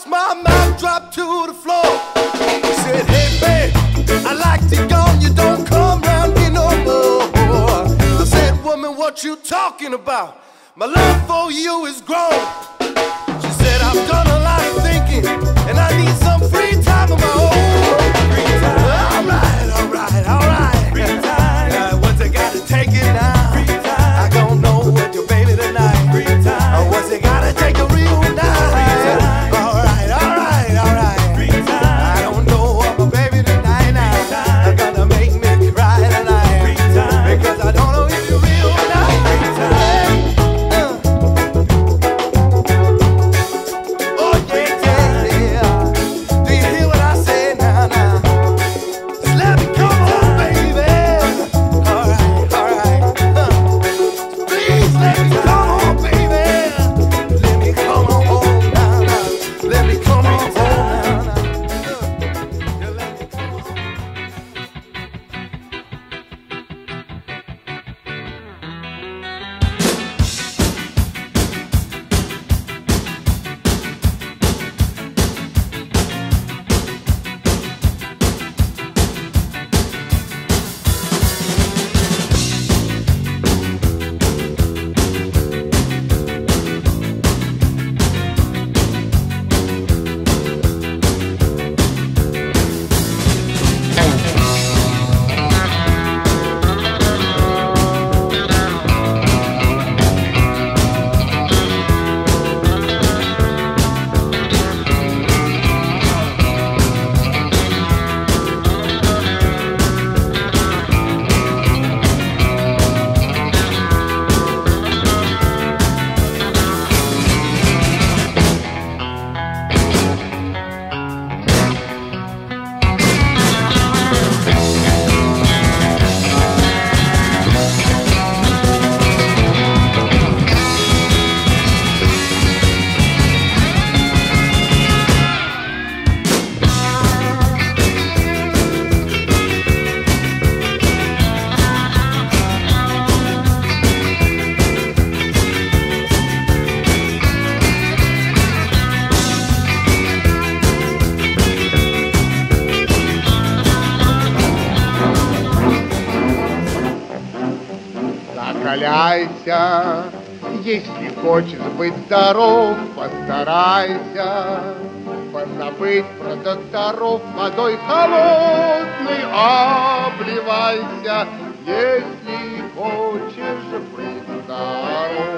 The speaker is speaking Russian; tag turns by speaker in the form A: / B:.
A: lost my mind, dropped to the floor. He said, Hey, babe, I liked to go, you don't come round here no more. I said, Woman, what you talking about? My love for you is grown. She said, I'm gonna.
B: старайся, если хочешь быть здоров, постарайся позабыть про докторов водой холодной обливайся, если хочешь быть здоров.